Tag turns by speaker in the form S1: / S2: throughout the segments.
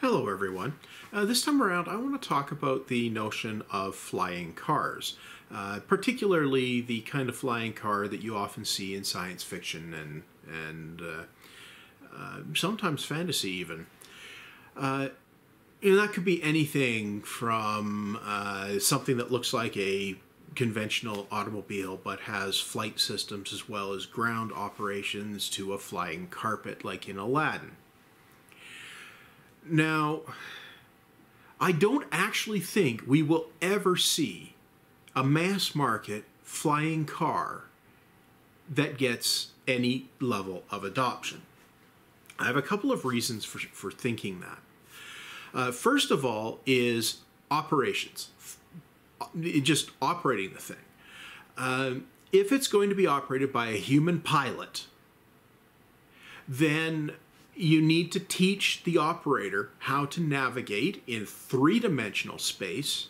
S1: Hello, everyone. Uh, this time around, I want to talk about the notion of flying cars, uh, particularly the kind of flying car that you often see in science fiction and and uh, uh sometimes fantasy, even. Uh, and that could be anything from uh, something that looks like a conventional automobile but has flight systems as well as ground operations to a flying carpet like in Aladdin. Now, I don't actually think we will ever see a mass market flying car that gets any level of adoption. I have a couple of reasons for, for thinking that. Uh, first of all, is operations, just operating the thing. Um, if it's going to be operated by a human pilot, then you need to teach the operator how to navigate in three dimensional space.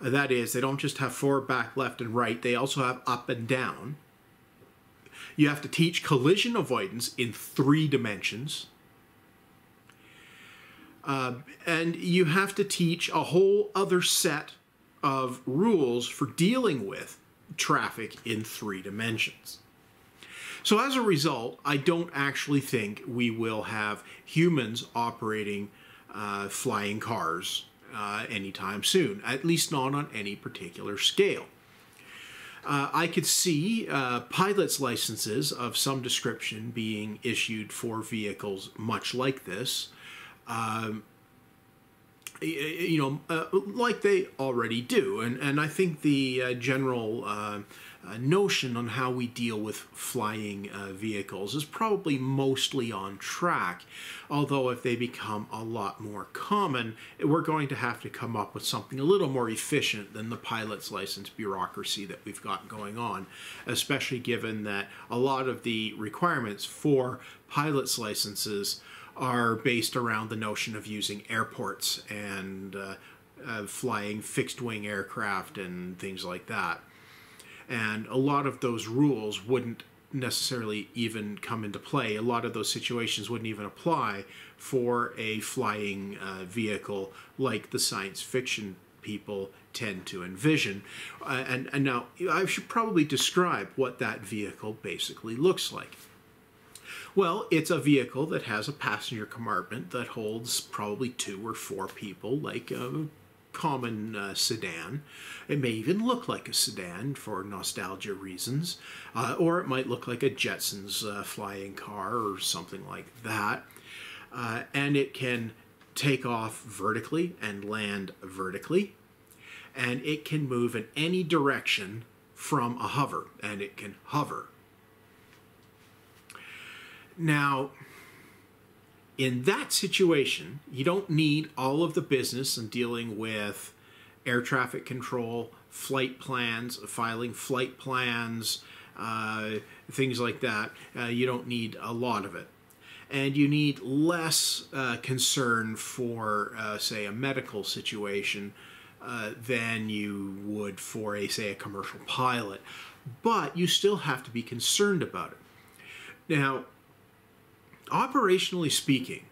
S1: That is, they don't just have forward, back, left, and right, they also have up and down. You have to teach collision avoidance in three dimensions. Uh, and you have to teach a whole other set of rules for dealing with traffic in three dimensions. So as a result, I don't actually think we will have humans operating uh, flying cars uh, anytime soon, at least not on any particular scale. Uh, I could see uh, pilot's licenses of some description being issued for vehicles much like this. Um, you know, uh, like they already do. And, and I think the uh, general uh, notion on how we deal with flying uh, vehicles is probably mostly on track. Although, if they become a lot more common, we're going to have to come up with something a little more efficient than the pilot's license bureaucracy that we've got going on, especially given that a lot of the requirements for pilot's licenses are based around the notion of using airports and uh, uh, flying fixed wing aircraft and things like that. And a lot of those rules wouldn't necessarily even come into play. A lot of those situations wouldn't even apply for a flying uh, vehicle like the science fiction people tend to envision. Uh, and, and now I should probably describe what that vehicle basically looks like. Well, it's a vehicle that has a passenger compartment that holds probably two or four people, like a common uh, sedan. It may even look like a sedan for nostalgia reasons, uh, or it might look like a Jetsons uh, flying car or something like that. Uh, and it can take off vertically and land vertically, and it can move in any direction from a hover, and it can hover. Now, in that situation, you don't need all of the business and dealing with air traffic control, flight plans, filing flight plans, uh, things like that. Uh, you don't need a lot of it. And you need less uh, concern for, uh, say, a medical situation uh, than you would for, a, say, a commercial pilot. But you still have to be concerned about it. Now, operationally speaking,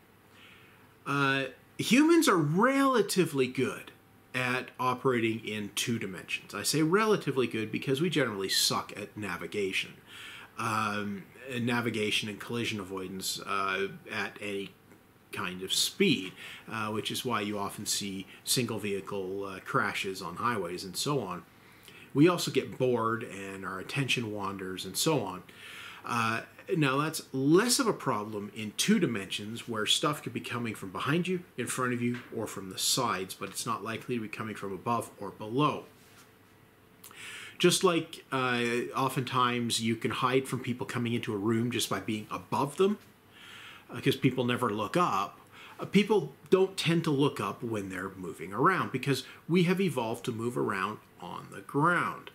S1: uh, humans are relatively good at operating in two dimensions. I say relatively good because we generally suck at navigation. Um, navigation and collision avoidance uh, at any kind of speed, uh, which is why you often see single vehicle uh, crashes on highways and so on. We also get bored and our attention wanders and so on. Now that's less of a problem in two dimensions where stuff could be coming from behind you, in front of you, or from the sides, but it's not likely to be coming from above or below. Just like uh, oftentimes you can hide from people coming into a room just by being above them, because uh, people never look up. Uh, people don't tend to look up when they're moving around because we have evolved to move around on the ground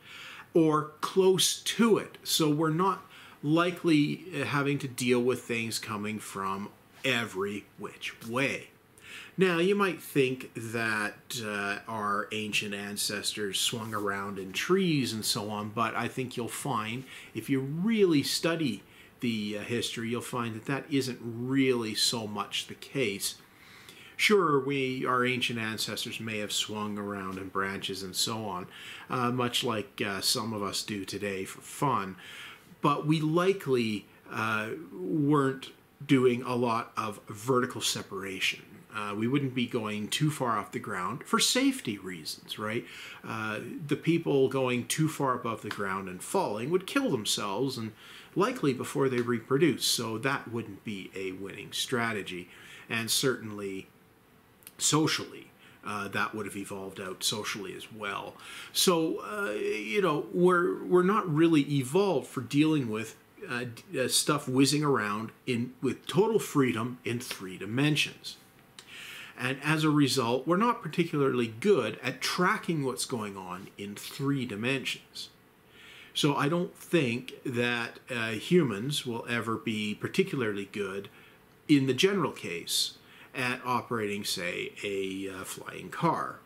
S1: or close to it. So we're not likely uh, having to deal with things coming from every which way. Now, you might think that uh, our ancient ancestors swung around in trees and so on, but I think you'll find if you really study the uh, history, you'll find that that isn't really so much the case. Sure, we our ancient ancestors may have swung around in branches and so on, uh, much like uh, some of us do today for fun, but we likely uh, weren't doing a lot of vertical separation. Uh, we wouldn't be going too far off the ground for safety reasons, right? Uh, the people going too far above the ground and falling would kill themselves and likely before they reproduce. So that wouldn't be a winning strategy. And certainly socially, uh, that would have evolved out socially as well. So uh, you know we're we're not really evolved for dealing with uh, uh, stuff whizzing around in with total freedom in three dimensions. And as a result, we're not particularly good at tracking what's going on in three dimensions. So I don't think that uh, humans will ever be particularly good in the general case at operating, say, a uh, flying car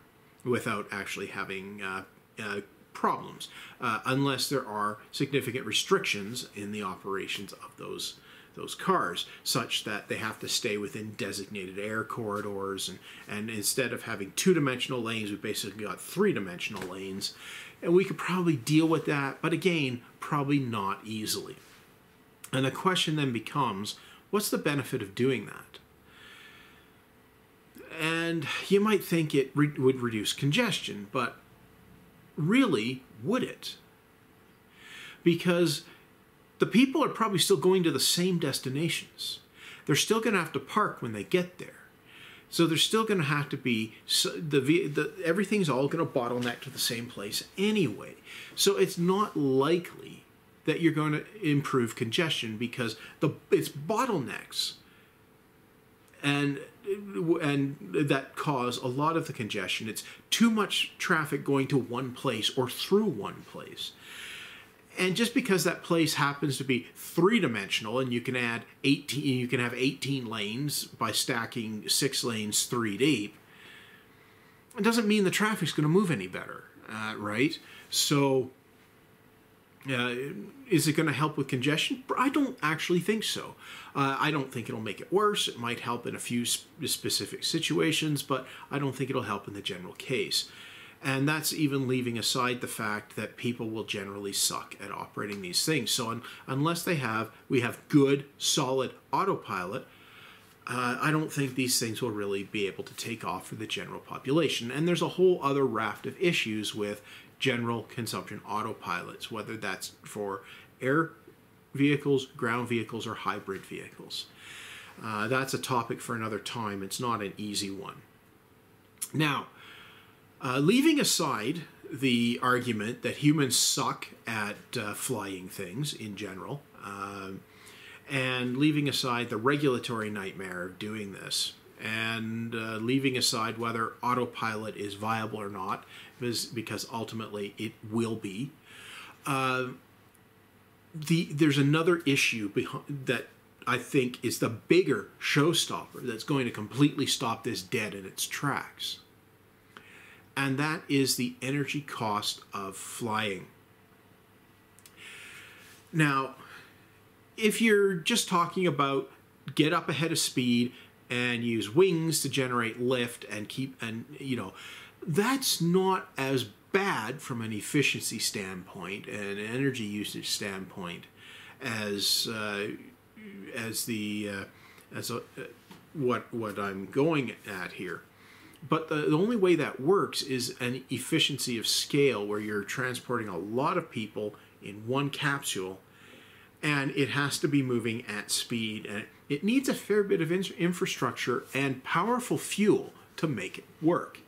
S1: without actually having uh, uh problems, uh, unless there are significant restrictions in the operations of those those cars, such that they have to stay within designated air corridors, and, and instead of having two-dimensional lanes, we basically got three-dimensional lanes, and we could probably deal with that, but again, probably not easily. And the question then becomes, what's the benefit of doing that? And you might think it re would reduce congestion, but really, would it? Because the people are probably still going to the same destinations. They're still going to have to park when they get there. So there's still going to have to be the, the everything's all going to bottleneck to the same place anyway. So it's not likely that you're going to improve congestion because the it's bottlenecks and and that cause a lot of the congestion. It's too much traffic going to one place or through one place. And just because that place happens to be three-dimensional and you can add 18 you can have 18 lanes by stacking 6 lanes 3 deep, it doesn't mean the traffic's going to move any better, uh, right? So uh, is it going to help with congestion? I don't actually think so. Uh, I don't think it'll make it worse. It might help in a few sp specific situations, but I don't think it'll help in the general case. And that's even leaving aside the fact that people will generally suck at operating these things. So un unless they have, we have good, solid autopilot, uh, I don't think these things will really be able to take off for the general population. And there's a whole other raft of issues with general consumption autopilots, whether that's for air vehicles, ground vehicles, or hybrid vehicles. Uh, that's a topic for another time. It's not an easy one. Now, uh, leaving aside the argument that humans suck at uh, flying things in general, um, and leaving aside the regulatory nightmare of doing this, and uh, leaving aside whether autopilot is viable or not, because, ultimately it will be. Uh, the there's another issue behind that I think is the bigger showstopper that's going to completely stop this dead in its tracks. And that is the energy cost of flying. Now, if you're just talking about get up ahead of speed and use wings to generate lift and keep and you know that's not as bad from an efficiency standpoint and energy usage standpoint as uh, as the uh, as a, uh, what what I'm going at here. But the, the only way that works is an efficiency of scale where you're transporting a lot of people in one capsule and it has to be moving at speed and it needs a fair bit of infrastructure and powerful fuel to make it work.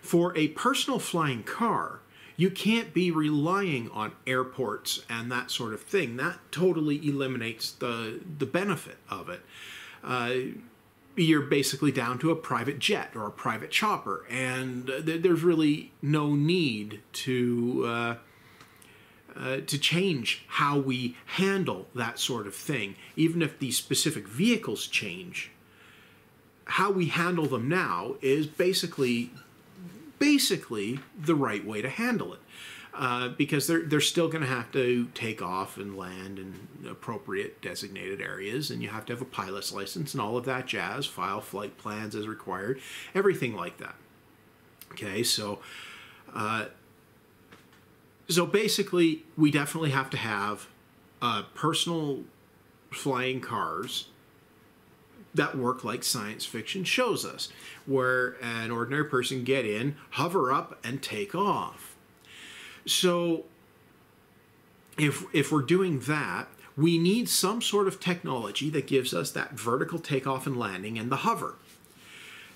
S1: For a personal flying car, you can't be relying on airports and that sort of thing. That totally eliminates the, the benefit of it. Uh, you're basically down to a private jet or a private chopper, and th there's really no need to uh, uh, to change how we handle that sort of thing. Even if these specific vehicles change, how we handle them now is basically basically the right way to handle it. uh, because they're they're still going to have to take off and land in appropriate designated areas, and you have to have a pilot's license and all of that jazz. File flight plans as required, everything like that. Okay, so uh, so basically, we definitely have to have uh, personal flying cars that work like science fiction shows us, where an ordinary person get in, hover up, and take off. So if if we're doing that, we need some sort of technology that gives us that vertical takeoff and landing and the hover.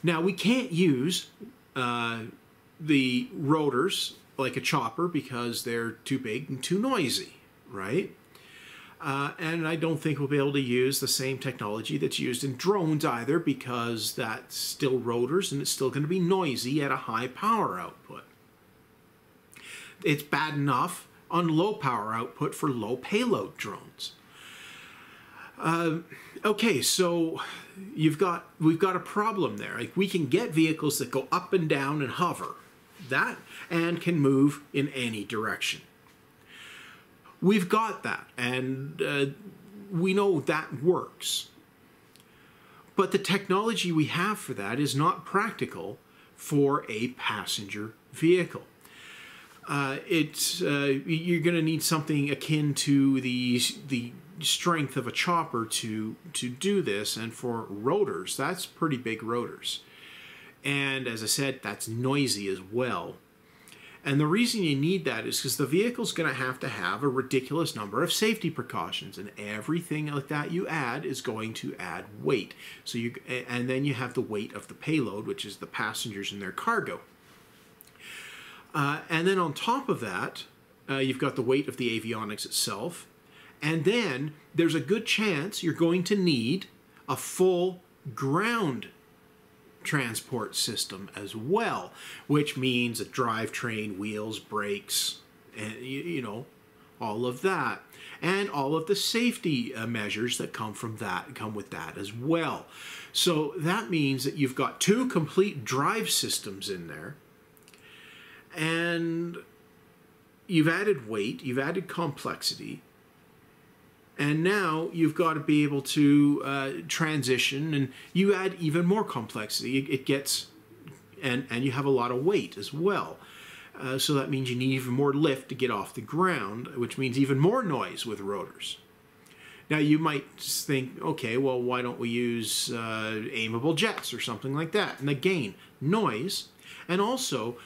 S1: Now we can't use uh, the rotors like a chopper because they're too big and too noisy, right? Uh, and I don't think we'll be able to use the same technology that's used in drones either because that's still rotors and it's still going to be noisy at a high power output. It's bad enough on low power output for low payload drones. Uh, okay, so you've got we've got a problem there. Like we can get vehicles that go up and down and hover, that and can move in any direction. We've got that, and uh, we know that works. But the technology we have for that is not practical for a passenger vehicle. Uh, it's uh, you're going to need something akin to the the strength of a chopper to to do this, and for rotors, that's pretty big rotors. And as I said, that's noisy as well. And the reason you need that is because the vehicle's going to have to have a ridiculous number of safety precautions, and everything like that you add is going to add weight. So you and then you have the weight of the payload, which is the passengers and their cargo. Uh, and then on top of that, uh, you've got the weight of the avionics itself, and then there's a good chance you're going to need a full ground transport system as well, which means a drivetrain, wheels, brakes, and you, you know, all of that. And all of the safety uh, measures that come from that come with that as well. So that means that you've got two complete drive systems in there. And you've added weight, you've added complexity, and now you've got to be able to uh, transition and you add even more complexity. It, gets and and you have a lot of weight as well. Uh, so that means you need even more lift to get off the ground which means even more noise with rotors. Now you might think okay well why don't we use uh, aimable jets or something like that? And again noise. And also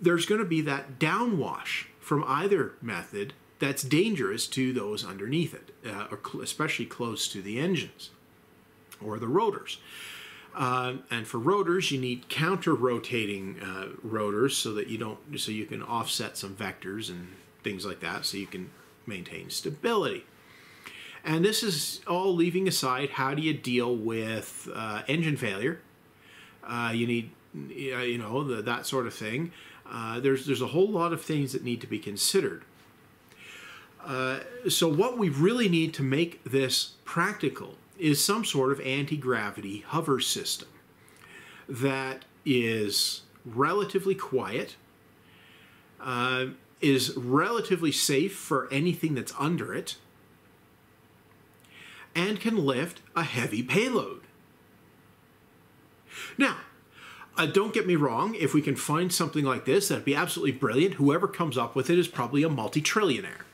S1: there's going to be that downwash from either method that's dangerous to those underneath it, uh, especially close to the engines or the rotors. Uh, and for rotors, you need counter-rotating uh, rotors so that you don't, so you can offset some vectors and things like that, so you can maintain stability. And this is all leaving aside how do you deal with uh, engine failure. Uh, you need, you know, the, that sort of thing. Uh, there's there's a whole lot of things that need to be considered. Uh, so what we really need to make this practical is some sort of anti-gravity hover system that is relatively quiet, uh, is relatively safe for anything that's under it, and can lift a heavy payload. Now, uh, don't get me wrong, if we can find something like this, that'd be absolutely brilliant. Whoever comes up with it is probably a multi-trillionaire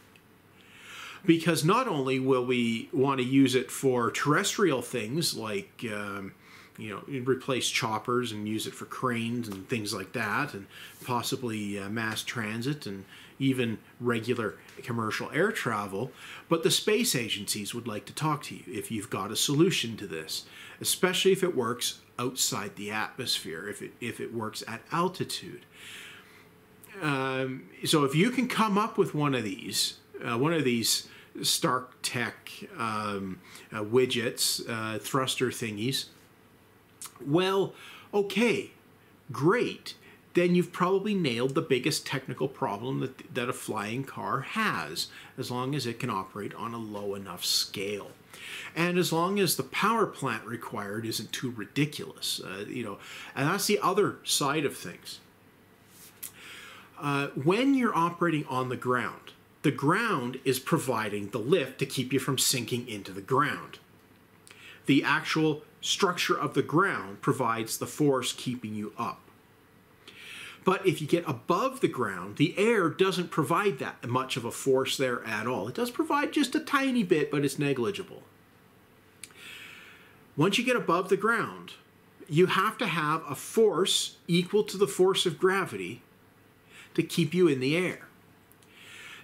S1: because not only will we want to use it for terrestrial things like um, you know replace choppers and use it for cranes and things like that and possibly uh, mass transit and even regular commercial air travel but the space agencies would like to talk to you if you've got a solution to this especially if it works outside the atmosphere if it if it works at altitude. Um, so if you can come up with one of these uh, one of these Stark Tech um, uh, widgets, uh, thruster thingies. Well, okay, great. Then you've probably nailed the biggest technical problem that, that a flying car has, as long as it can operate on a low enough scale. And as long as the power plant required isn't too ridiculous, uh, you know, and that's the other side of things. Uh, when you're operating on the ground, the ground is providing the lift to keep you from sinking into the ground. The actual structure of the ground provides the force keeping you up. But if you get above the ground, the air doesn't provide that much of a force there at all. It does provide just a tiny bit, but it's negligible. Once you get above the ground, you have to have a force equal to the force of gravity to keep you in the air.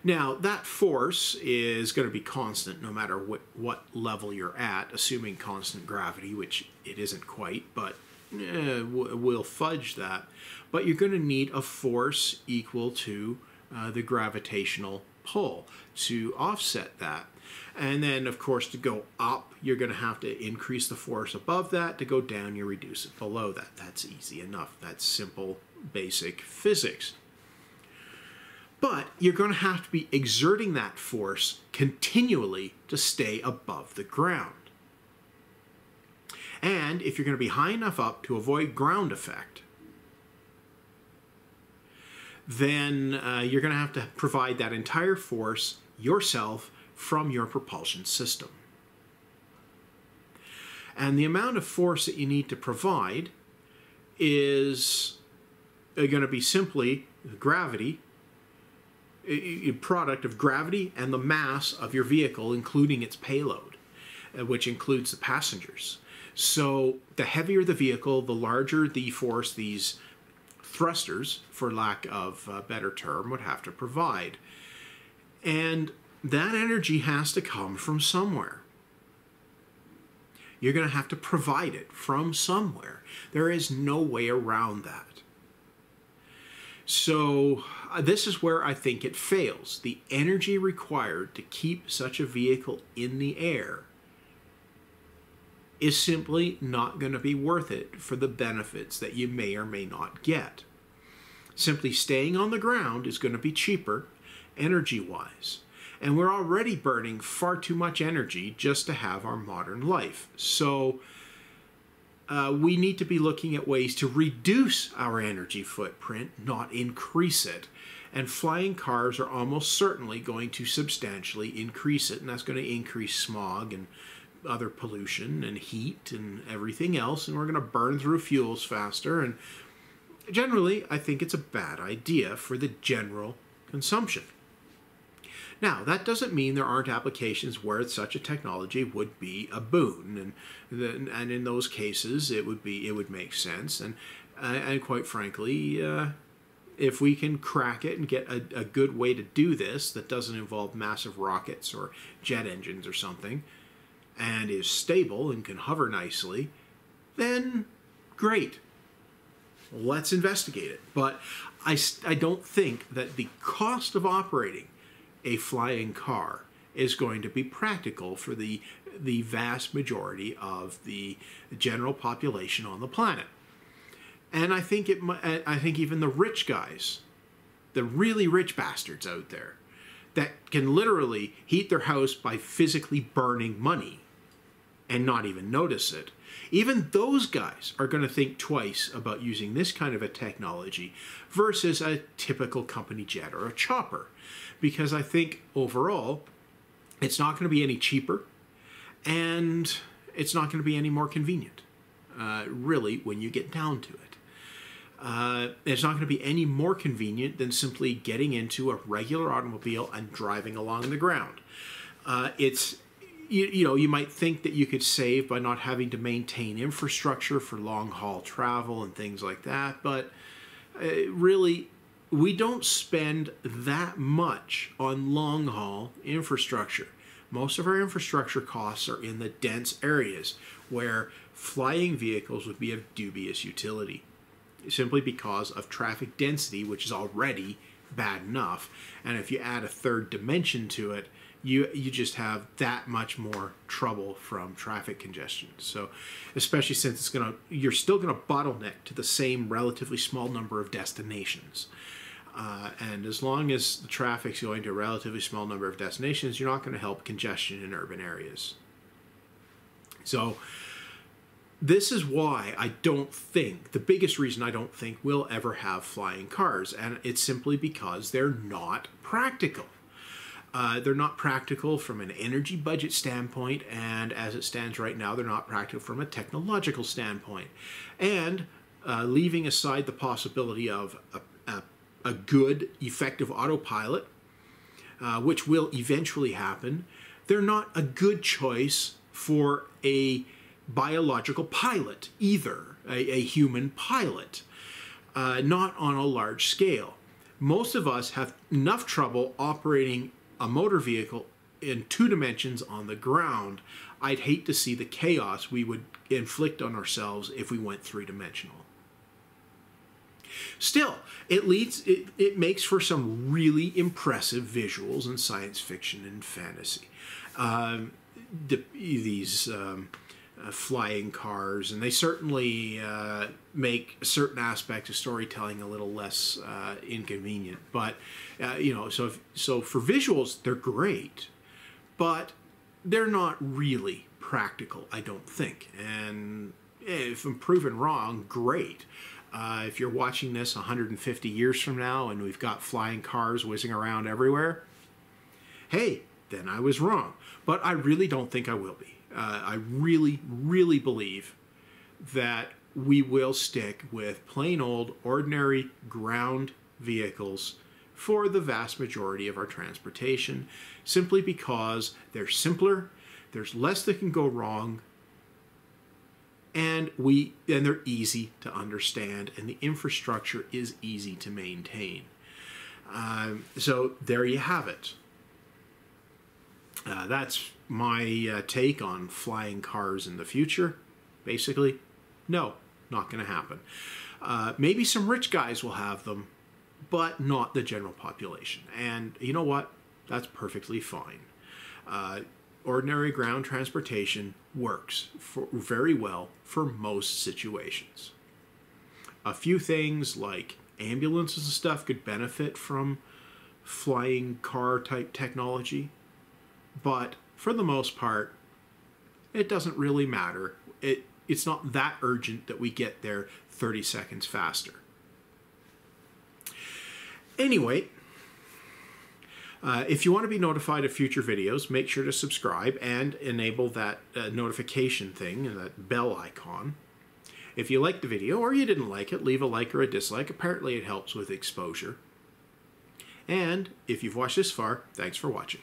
S1: Now, that force is going to be constant no matter what, what level you're at, assuming constant gravity, which it isn't quite, but eh, we'll fudge that. But you're going to need a force equal to uh, the gravitational pull to offset that. And then, of course, to go up, you're going to have to increase the force above that. To go down, you reduce it below that. That's easy enough. That's simple, basic physics. But you're going to have to be exerting that force continually to stay above the ground. And if you're going to be high enough up to avoid ground effect, then uh, you're going to have to provide that entire force yourself from your propulsion system. And the amount of force that you need to provide is uh, going to be simply gravity product of gravity and the mass of your vehicle, including its payload, uh, which includes the passengers. So the heavier the vehicle, the larger the force these thrusters, for lack of a better term, would have to provide. And that energy has to come from somewhere. You're going to have to provide it from somewhere. There is no way around that. So this is where I think it fails. The energy required to keep such a vehicle in the air is simply not going to be worth it for the benefits that you may or may not get. Simply staying on the ground is going to be cheaper energy wise. And we're already burning far too much energy just to have our modern life. So uh, we need to be looking at ways to reduce our energy footprint, not increase it. And flying cars are almost certainly going to substantially increase it, and that's going to increase smog and other pollution and heat and everything else, and we're going to burn through fuels faster. And generally, I think it's a bad idea for the general consumption. Now, that doesn't mean there aren't applications where such a technology would be a boon, and and in those cases, it would be it would make sense. And uh, and quite frankly, uh, if we can crack it and get a, a good way to do this that doesn't involve massive rockets or jet engines or something, and is stable and can hover nicely, then great. Let's investigate it. But I, I don't think that the cost of operating a flying car is going to be practical for the the vast majority of the general population on the planet. And I think it I think even the rich guys, the really rich bastards out there that can literally heat their house by physically burning money and not even notice it. Even those guys are going to think twice about using this kind of a technology versus a typical company jet or a chopper because I think overall it's not going to be any cheaper and it's not going to be any more convenient, uh, really, when you get down to it. Uh, it's not going to be any more convenient than simply getting into a regular automobile and driving along the ground. Uh, it's you, you know you might think that you could save by not having to maintain infrastructure for long haul travel and things like that, but uh, really we don't spend that much on long haul infrastructure. Most of our infrastructure costs are in the dense areas where flying vehicles would be of dubious utility, simply because of traffic density, which is already bad enough. And if you add a third dimension to it, you you just have that much more trouble from traffic congestion. So, especially since it's gonna, you're still gonna bottleneck to the same relatively small number of destinations. Uh, and as long as the traffic's going to a relatively small number of destinations, you're not going to help congestion in urban areas. So this is why I don't think, the biggest reason I don't think we'll ever have flying cars, and it's simply because they're not practical. Uh, they're not practical from an energy budget standpoint, and as it stands right now, they're not practical from a technological standpoint. And uh, leaving aside the possibility of a, a, a good, effective autopilot, uh, which will eventually happen, they're not a good choice for a biological pilot either, a, a human pilot, uh, not on a large scale. Most of us have enough trouble operating a motor vehicle in two dimensions on the ground. I'd hate to see the chaos we would inflict on ourselves if we went three dimensional. Still, it leads it, it makes for some really impressive visuals in science fiction and fantasy. Um, the, these um, uh, flying cars, and they certainly uh, make certain aspects of storytelling a little less uh, inconvenient. But uh, you know, so if, so for visuals, they're great, but they're not really practical. I don't think. And if I'm proven wrong, great. Uh, if you're watching this 150 years from now and we've got flying cars whizzing around everywhere, hey, then I was wrong. But I really don't think I will be. Uh, I really, really believe that we will stick with plain old, ordinary ground vehicles for the vast majority of our transportation, simply because they're simpler, there's less that can go wrong, and we and they're easy to understand, and the infrastructure is easy to maintain. Um, so there you have it. Uh, that's my uh, take on flying cars in the future. Basically, no, not going to happen. Uh, maybe some rich guys will have them, but not the general population. And you know what? That's perfectly fine. Uh, ordinary ground transportation works for, very well for most situations. A few things like ambulances and stuff could benefit from flying car type technology, but for the most part, it doesn't really matter. It it's not that urgent that we get there 30 seconds faster. Anyway, uh, if you want to be notified of future videos, make sure to subscribe and enable that uh, notification thing, that bell icon. If you liked the video or you didn't like it, leave a like or a dislike. Apparently it helps with exposure. And if you've watched this far, thanks for watching.